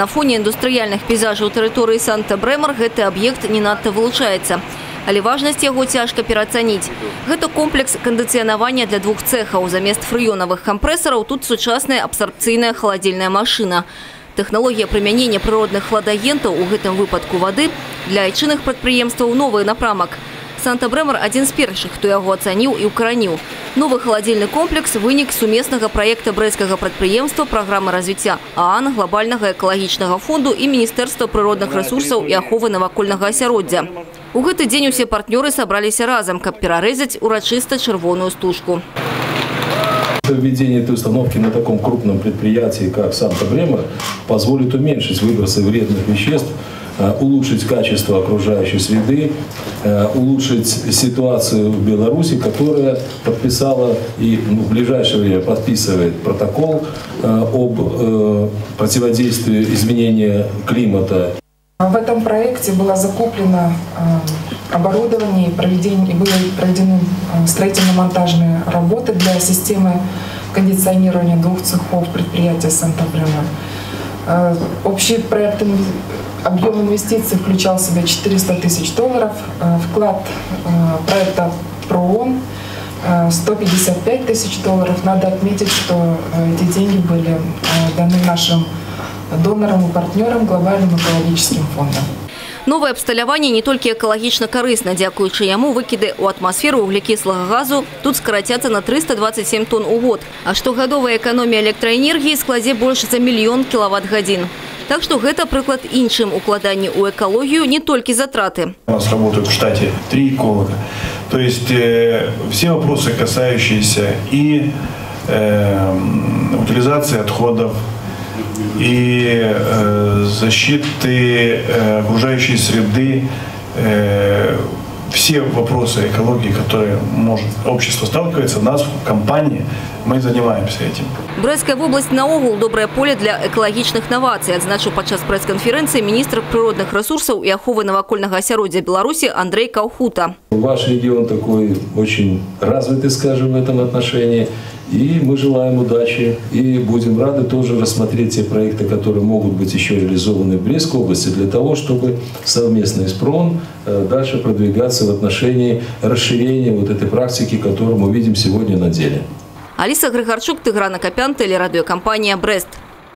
На фоне індустрыяльных пейзажаў тэрыторыі Санта-Брэмар гэты аб'ект не надта вылучаецца. Але важнасць яго цяжка пераацаніць. Гэта комплекс кандыцыянавання для двух цэхаў. Замест фрыёнавых кампрэсараў тут сучасная абсарбцыйная халадзільная машына. Тэхналогія прымянення прыродных хладагентаў у гэтым выпадку вады для айчынных прадпрыемстваў новы напрамак. Санта-Брэмар адзін з першых, хто яго ацаніў і ўкараніў. Новы халадзільны комплекс вынік сумеснага праекта брэскага прадпрыемства праграмы развіцця ААН, глобальнага экалагічнага фонду і Міністэрства прыродных рэсурсаў і аховы навакольнага асяроддзя. У гэты дзень усе партнёры сабраліся разам, каб перарэзаць урачыста чырвоную стужку. Введение этой установки на таком крупном предприятии, как Санта-Бремер, позволит уменьшить выбросы вредных веществ, э, улучшить качество окружающей среды, э, улучшить ситуацию в Беларуси, которая подписала и ну, в ближайшее время подписывает протокол э, об противодействии изменения климата. В этом проекте было закуплено оборудование и, были проведены строительно-монтажные работы для системы кондиционирования двух цехов предприятия «Санта-Брема». Общий проект Объем инвестиций включал в себя 400 тысяч долларов. Э, вклад э, проекта ПРООН 155 э, тысяч долларов. Надо отметить, что эти деньги были даны нашим донорам и партнерам глобальным экологическим фондом. Новае абсталяванне не толькі экалагічна карысна, дзякуючы яму выкіды ў атмасферу вуглекіслага газу тут скарацяцца на 327 тонн у год. А штогадовая эканомія электраэнергіі складзе больш за мільён кілават-гадзін. Так что это прыклад іншым укладанні ў экологию не только затраты. У нас работают в штате три эколога. То есть э, все вопросы, касающиеся и э, утилизации отходов, и э, защиты э, окружающей среды, э, все вопросы экологии, которые может общество сталкивается, нас в компании мы занимаемся этим. Брестская область наогул доброе поле для экалагічных навацый, адзначыў падчас прэс-канферэнцыі министр природных ресурсов и аховы навакольнага асяроддзя Беларуси Андрей Каухута. Ваш регион такой очень развитый, скажем, в этом отношении. И мы желаем удачи и будем рады тоже рассмотреть те проекты, которые могут быть еще реализованы в Брестской области для того, чтобы совместно с ПРОН э, дальше продвигаться в отношении расширения вот этой практики, которую мы видим сегодня на деле. Алиса Григорчук, Тиграна Копян, телерадиокомпания «Брест».